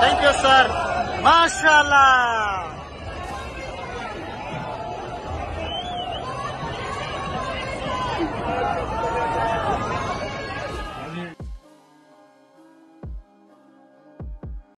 Thank you, sir. MashaAllah.